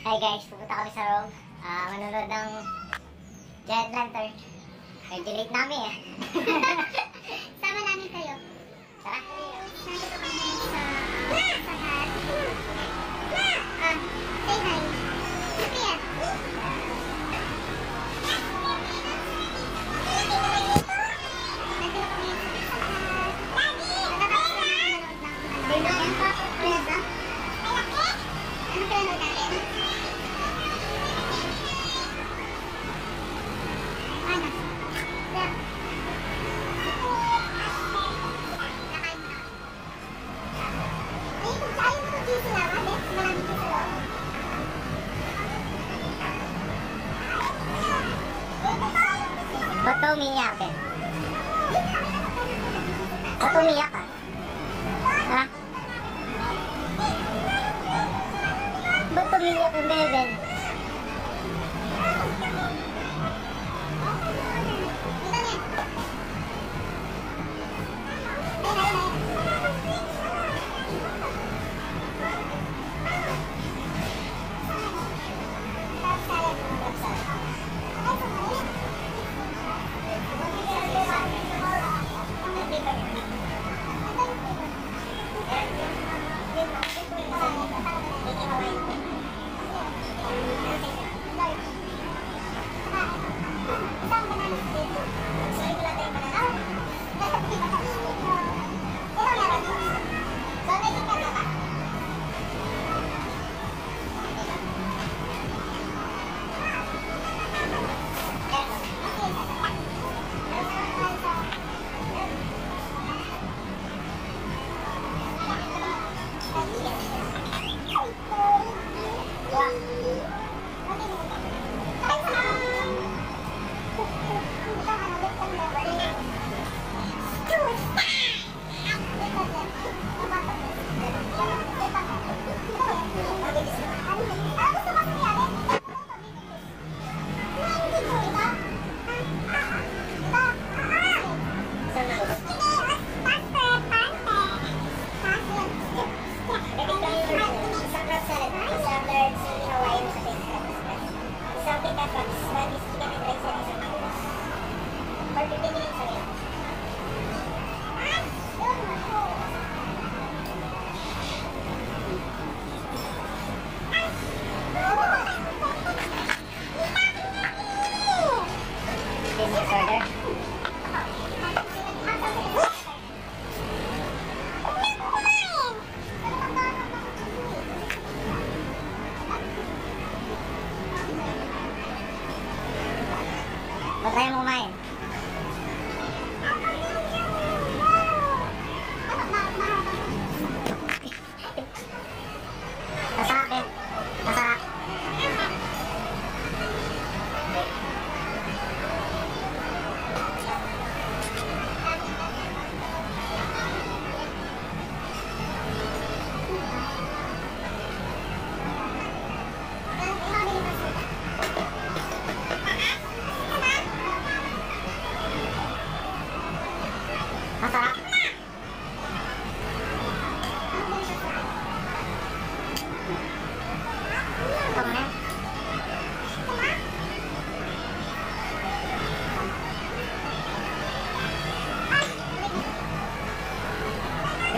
Hi guys, pupunta kami sa room. Ah, manonood ng Giant Lantern. Medyo late namin eh. Ba't ka umiiyak eh? Ba't umiiyak ka? Oh, Ba't tayo mo kumain? Masarap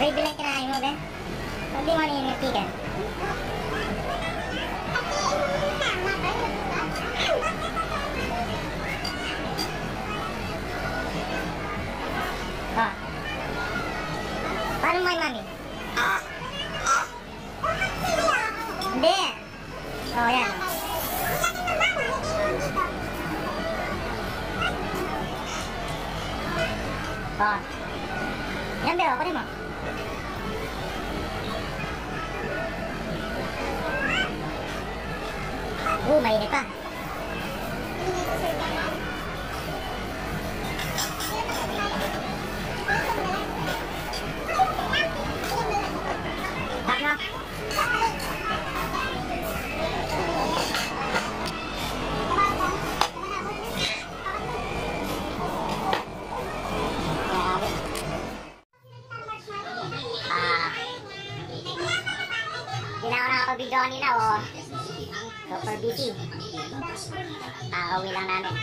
Kinain mo, Ben. Hindi mo ninitigan. Ah. Paano mo mami? Hindi. Oh, yan. Oh. Yan, Beo. Kunin mo. 部门也没办法。Na ako nakapag-video kanina, oh. Super busy. Ah, uwi lang namin.